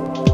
you